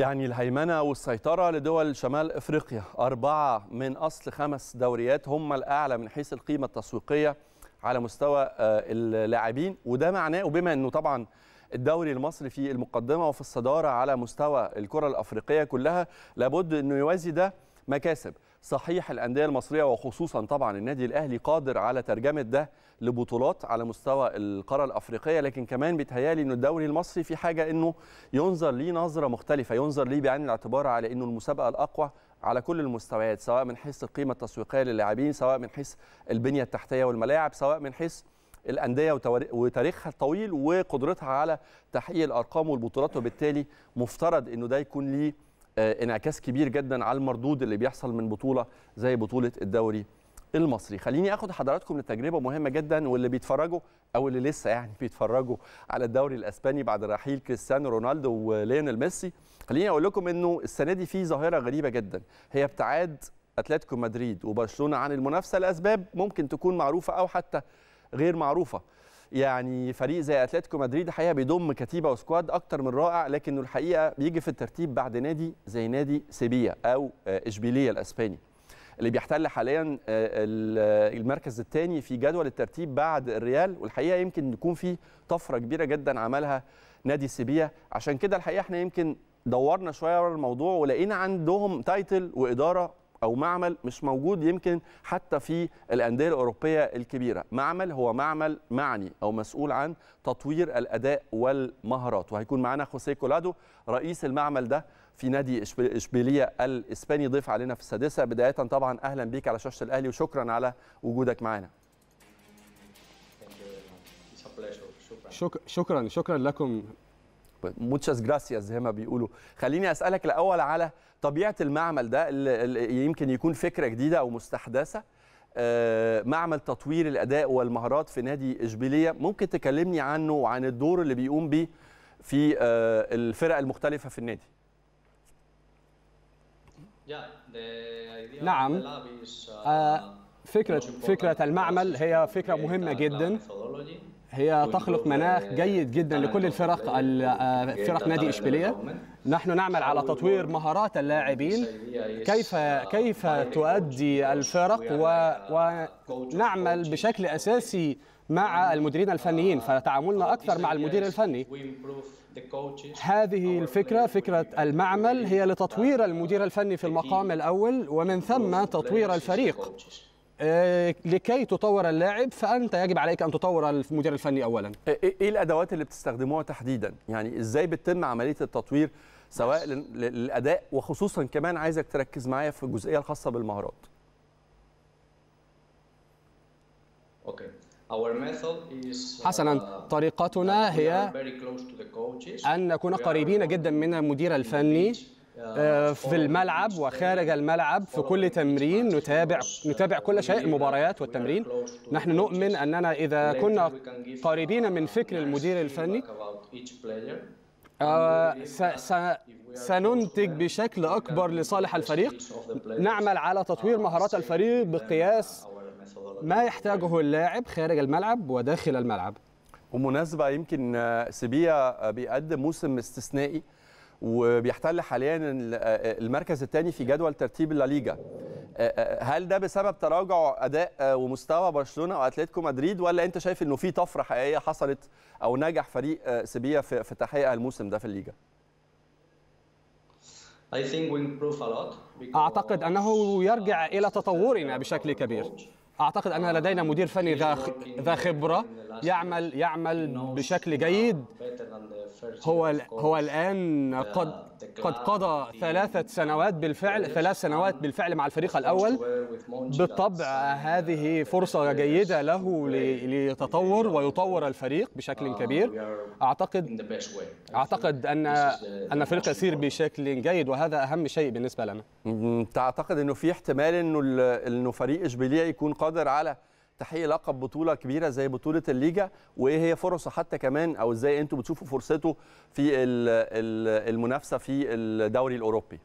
يعني الهيمنة والسيطرة لدول شمال إفريقيا. أربعة من أصل خمس دوريات هم الأعلى من حيث القيمة التسويقية على مستوى آه، اللاعبين. وده معناه وبما أنه طبعا الدوري المصري في المقدمة وفي الصدارة على مستوى الكرة الأفريقية كلها لابد أنه يوازي ده مكاسب. صحيح الأندية المصرية وخصوصا طبعا النادي الأهلي قادر على ترجمة ده لبطولات على مستوى القارة الأفريقية لكن كمان بيتهيألي إنه الدوري المصري في حاجة إنه ينظر ليه نظرة مختلفة ينظر ليه بعين الاعتبار على إنه المسابقة الأقوى على كل المستويات سواء من حيث القيمة التسويقية للاعبين سواء من حيث البنية التحتية والملاعب سواء من حيث الأندية وتاريخها الطويل وقدرتها على تحقيق الأرقام والبطولات وبالتالي مفترض إنه ده يكون ليه انعكاس كبير جدا على المردود اللي بيحصل من بطولة زي بطولة الدوري المصري. خليني آخد حضراتكم لتجربة مهمة جدا واللي بيتفرجوا أو اللي لسه يعني بيتفرجوا على الدوري الإسباني بعد رحيل كريستيانو رونالدو وليونيل ميسي. خليني أقول لكم إنه السنة دي في ظاهرة غريبة جدا. هي ابتعاد أتلتيكو مدريد وبرشلونة عن المنافسة لأسباب ممكن تكون معروفة أو حتى غير معروفة. يعني فريق زي أتلتيكو مدريد الحقيقة بيضم كتيبة و squad أكتر من رائع لكنه الحقيقة بيجي في الترتيب بعد نادي زي نادي سيبيا أو إشبيلية الأسباني. اللي بيحتل حاليا المركز الثاني في جدول الترتيب بعد الريال والحقيقة يمكن يكون في طفرة كبيرة جدا عملها نادي سيبيا. عشان كده الحقيقة إحنا يمكن دورنا شوية ورا الموضوع ولقينا عندهم تايتل وإدارة أو معمل مش موجود يمكن حتى في الأندية الأوروبية الكبيرة. معمل هو معمل معني أو مسؤول عن تطوير الأداء والمهارات. وهيكون معنا خوسيه كولادو رئيس المعمل ده في نادي إشبيلية الإسباني. ضيف علينا في السادسة. بداية طبعا أهلا بيك على شاشة الأهلي وشكرا على وجودك معنا شكرا شكرا لكم موتشاس جراسياس زي ما بيقولوا. خليني أسألك الأول على طبيعة المعمل ده اللي يمكن يكون فكرة جديدة أو مستحدثة. آه، معمل تطوير الأداء والمهارات في نادي إشبيلية. ممكن تكلمني عنه وعن الدور اللي بيقوم بيه في آه، الفرق المختلفة في النادي؟ نعم. آه، فكرة فكرة المعمل هي فكرة مهمة جدا. هي تخلق مناخ جيد جدا لكل الفرق فرق نادي إشبيلية. نحن نعمل على تطوير مهارات اللاعبين. كيف كيف تؤدي الفرق؟ ونعمل بشكل أساسي مع المديرين الفنيين. فتعاملنا أكثر مع المدير الفني. هذه الفكرة فكرة المعمل هي لتطوير المدير الفني في المقام الأول ومن ثم تطوير الفريق. آه، لكي تطور اللاعب فأنت يجب عليك أن تطور المدير الفني اولا. إيه الأدوات اللي بتستخدموها تحديدا؟ يعني إزاي بتتم عملية التطوير سواء للأداء وخصوصا كمان عايزك تركز معايا في الجزئية الخاصة بالمهارات. أوكي حسنا. طريقتنا هي أن نكون قريبين جدا من المدير الفني. آه، في الملعب وخارج الملعب في كل تمرين نتابع نتابع كل شيء المباريات والتمرين نحن نؤمن أننا إذا كنا قريبين من فكر المدير الفني. آه سننتج بشكل أكبر لصالح الفريق. نعمل على تطوير مهارات الفريق بقياس ما يحتاجه اللاعب خارج الملعب وداخل الملعب. ومناسبة يمكن سيبيا بيقدم موسم استثنائي. وبيحتل حاليا المركز الثاني في جدول ترتيب الليجا. هل ده بسبب تراجع أداء ومستوى برشلونة واتلتيكو مدريد ولا أنت شايف إنه في طفرة حقيقية حصلت أو نجح فريق سيبيا في تحقيق الموسم ده في الليجا؟ أعتقد أنه يرجع إلى تطورنا بشكل كبير. أعتقد أن لدينا مدير فني ذا ذا خبرة يعمل يعمل بشكل جيد. هو هو الآن قد قد قضى ثلاثة سنوات بالفعل ثلاث سنوات بالفعل مع الفريق الأول بالطبع هذه فرصة جيدة له ليتطور ويطور الفريق بشكل كبير. أعتقد أعتقد أن أن الفريق يسير بشكل جيد وهذا أهم شيء بالنسبة لنا. تعتقد أنه في احتمال أنه أنه فريق إشبيلية يكون قادر على تحقيق لقب بطولة كبيرة زي بطولة الليجا وإيه هي فرصة حتى كمان أو إزاي أنتم بتشوفوا فرصته في المنافسة في الدوري الأوروبي؟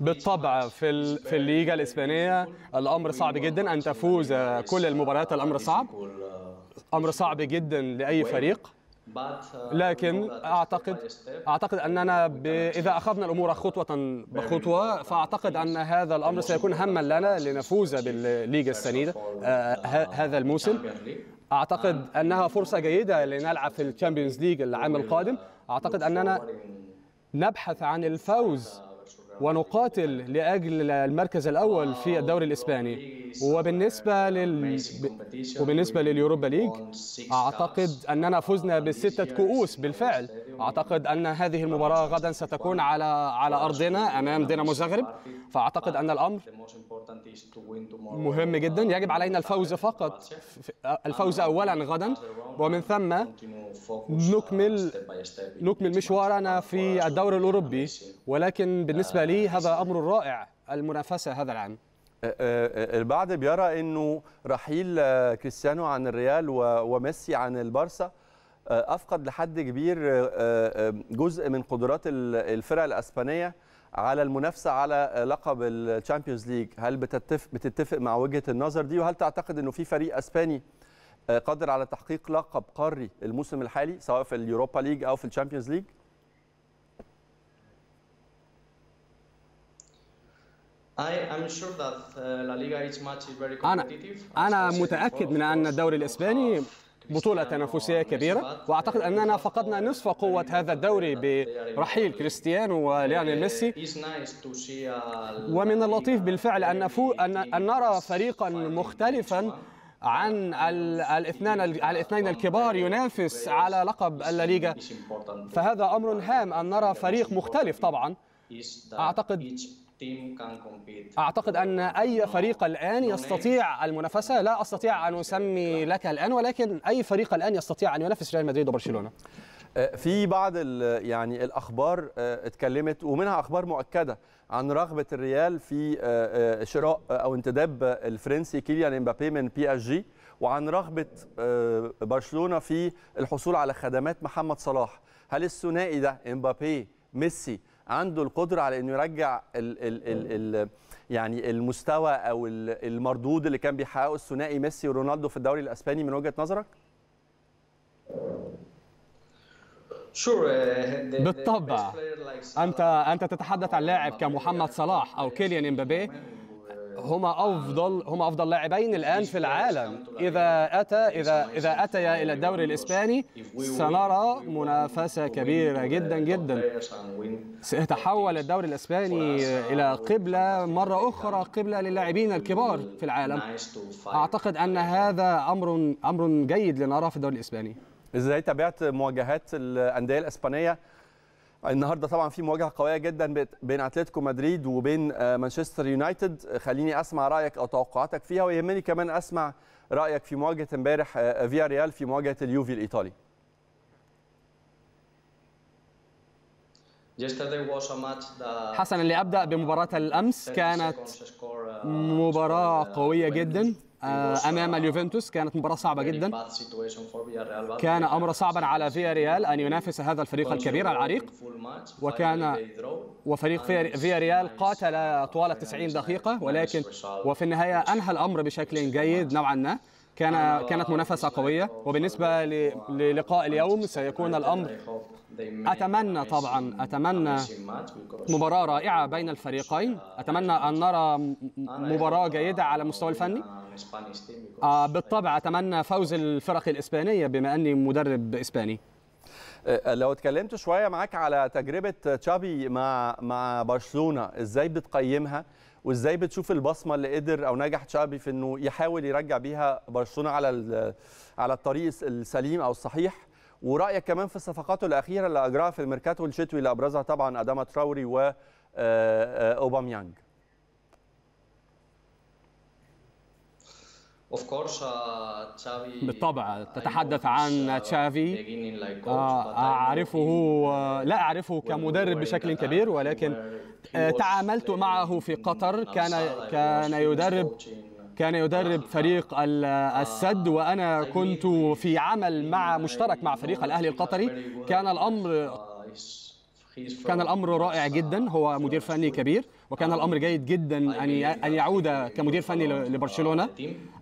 بالطبع في في الليغا الإسبانية الأمر صعب جدا أن تفوز كل المباريات الأمر صعب. أمر صعب جدا لأي فريق. لكن أعتقد أعتقد أننا ب... إذا أخذنا الأمور خطوة بخطوة فأعتقد أن هذا الأمر سيكون هما لنا لنفوز بالليغا السنيدة آه. هذا الموسم. أعتقد أنها فرصة جيدة لنلعب في ال Champions League العام القادم. أعتقد أننا نبحث عن الفوز ونقاتل لأجل المركز الأول في الدوري الإسباني. وبالنسبة لل وبالنسبة لل Europa League أعتقد أننا فزنا بستة كؤوس بالفعل. أعتقد أن هذه المباراة غدا ستكون على على أرضنا أمام دينامو زغرب فأعتقد أن الأمر مهم جدا. يجب علينا الفوز فقط الفوز اولا غدا. ومن ثم نكمل نكمل مشوارنا في الدوري الأوروبي. ولكن بالنسبة لي هذا أمر رائع المنافسة هذا العام. البعض بيرى إنه رحيل كريستيانو عن الريال وميسي عن البارسا. أفقد لحد كبير جزء من قدرات الفرق الأسبانية على المنافسة على لقب ال Champions League. هل بتتفق بتتفق مع وجهة النظر دي؟ وهل تعتقد إنه في فريق أسباني قادر على تحقيق لقب قاري الموسم الحالي سواء في ال Europa League أو في ال Champions League؟ أنا أنا متأكد من أن الدوري الإسباني بطولة تنافسية كبيرة. وأعتقد أننا فقدنا نصف قوة هذا الدوري برحيل كريستيانو وليونيل ميسي. ومن اللطيف بالفعل أن, أن نرى فريقا مختلفا عن الاثنين الاثنين الكبار ينافس على لقب الليغا فهذا أمر هام أن نرى فريق مختلف طبعا. أعتقد أعتقد أن أي فريق الآن يستطيع المنافسة. لا أستطيع أن أسمي لك الآن ولكن أي فريق الآن يستطيع أن ينافس ريال مدريد وبرشلونة. في بعض يعني الأخبار اتكلمت ومنها أخبار مؤكدة عن رغبة الريال في شراء أو انتداب الفرنسي كيليان امبابي من PSG وعن رغبة برشلونة في الحصول على خدمات محمد صلاح. هل الثنائي ده امبابي ميسي عنده القدرة على إنه يرجع ال ال ال ال يعني المستوى أو المردود اللي كان بيحققه الثنائي ميسي ورونالدو في الدوري الإسباني من وجهة نظرك؟ بالطبع. انت أنت تتحدث عن لاعب كمحمد صلاح أو كيليان إمبابي. هما افضل هما أفضل لاعبين الآن في العالم. إذا اتى اذا إذا أتيا إلى الدوري الإسباني سنرى منافسة كبيرة جدا جدا. سيتحول الدوري الإسباني إلى قبلة مرة أخرى قبلة للاعبين الكبار في العالم. أعتقد أن هذا أمر أمر جيد لنراه في الدوري الإسباني. إزاي تابعت مواجهات الأندية الإسبانية النهارده طبعا في مواجهة قوية جدا بين أتلتيكو مدريد وبين مانشستر يونايتد. خليني أسمع رأيك أو توقعاتك فيها ويهمني كمان أسمع رأيك في مواجهة امبارح فيا ريال في مواجهة اليوفي الإيطالي. حسنا لابدا بمباراة الأمس كانت مباراة قوية جدا. أمام اليوفنتوس. كانت مباراة صعبة جدا. كان أمر صعبا على فيا ريال أن ينافس هذا الفريق الكبير العريق. وكان وفريق فيا ريال قاتل طوال 90 دقيقة. ولكن وفي النهاية أنهى الأمر بشكل جيد نوعا ما. كان كانت منافسة قوية. وبالنسبة للقاء اليوم سيكون الأمر أتمنى طبعا أتمنى مباراة رائعة بين الفريقين. أتمنى أن نرى مباراة جيدة على المستوى الفني. آه بالطبع أتمنى فوز الفرق الإسبانية بما أني مدرب إسباني. لو اتكلمت شوية معاك على تجربة تشابي مع مع برشلونة إزاي بتقيمها؟ وإزاي بتشوف البصمة اللي قدر أو نجح تشابي في إنه يحاول يرجع بيها برشلونة على على الطريق السليم أو الصحيح؟ ورأيك كمان في صفقاته الأخيرة اللي أجراها في الميركاتو الشتوي اللي أبرزها طبعا أداما تراوري و أوباميانج. بالطبع تتحدث عن تشافي. أعرفه لا أعرفه كمدرب بشكل كبير ولكن تعاملت معه في قطر. كان كان يدرب كان يدرب فريق السد وأنا كنت في عمل مع مشترك مع فريق الأهلي القطري. كان الأمر كان الأمر رائع جدا. هو مدير فني كبير وكان الأمر جيد جدا أن أن يعود كمدير فني لبرشلونة.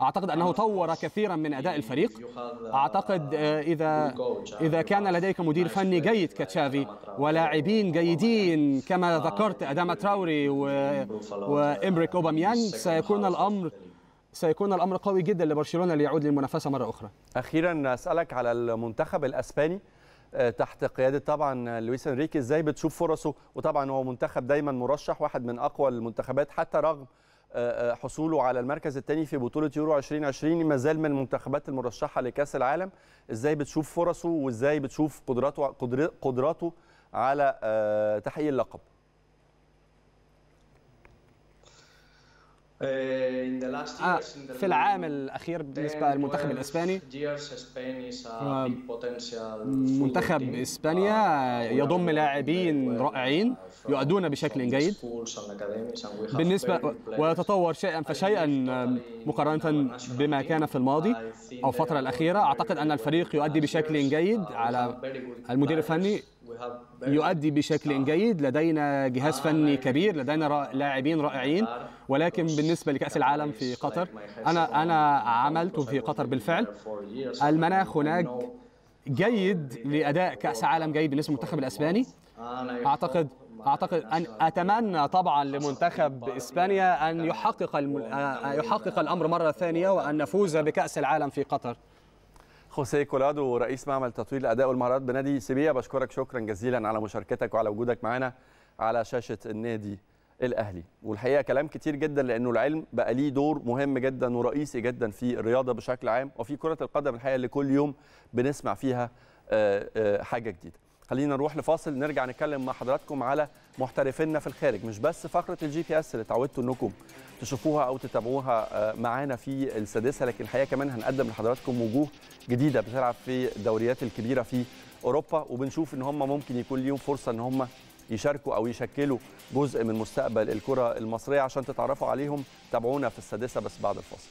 أعتقد أنه طور كثيرا من أداء الفريق. أعتقد اذا إذا كان لديك مدير فني جيد كتشافي ولاعبين جيدين كما ذكرت أداما تراوري وامريك اوباميانج سيكون الامر سيكون الأمر قوي جدا لبرشلونة ليعود للمنافسة مرة أخرى. أخيرا أسألك على المنتخب الأسباني. تحت قيادة طبعا لويس انريكي. إزاي بتشوف فرصه؟ وطبعا هو منتخب دايما مرشح واحد من أقوى المنتخبات حتى رغم حصوله على المركز الثاني في بطولة يورو 2020 ما زال من المنتخبات المرشحة لكأس العالم. إزاي بتشوف فرصه؟ وإزاي بتشوف قدراته قدراته على تحقيق اللقب؟ في العام الأخير بالنسبة للمنتخب الإسباني. منتخب إسبانيا يضم لاعبين رائعين يؤدون بشكل جيد. بالنسبة ويتطور شيئا فشيئا مقارنة بما كان في الماضي أو الفترة الأخيرة. أعتقد أن الفريق يؤدي بشكل جيد على المدير الفني. يؤدي بشكل جيد لدينا جهاز فني كبير لدينا لاعبين رائعين. ولكن بالنسبة لكأس العالم في قطر أنا أنا عملت في قطر بالفعل. المناخ هناك جيد لأداء كأس عالم جيد بالنسبة للمنتخب الأسباني. أعتقد أعتقد أن أتمنى طبعا لمنتخب إسبانيا أن يحقق يحقق الأمر مرة ثانية وأن نفوز بكأس العالم في قطر. خوسيه كولادو رئيس معمل تطوير الأداء والمهارات بنادي سيبيا بشكرك شكرا جزيلا على مشاركتك وعلى وجودك معنا على شاشة النادي الأهلي. والحقيقة كلام كتير جدا لأنه الإعلام بقى ليه دور مهم جدا ورئيسي جدا في الرياضة بشكل عام وفي كرة القدم الحقيقة اللي كل يوم بنسمع فيها حاجة جديدة. خلينا نروح لفاصل نرجع نتكلم مع حضراتكم على محترفينا في الخارج. مش بس فقرة ال GPS اللي اتعودتوا إنكم تشوفوها أو تتابعوها معانا في السادسة لكن الحقيقة كمان هنقدم لحضراتكم وجوه جديدة بتلعب في الدوريات الكبيرة في أوروبا. وبنشوف إن هم ممكن يكون ليهم فرصة إن هم يشاركوا أو يشكلوا جزء من مستقبل الكرة المصرية عشان تتعرفوا عليهم. تابعونا في السادسة بس بعد الفاصل.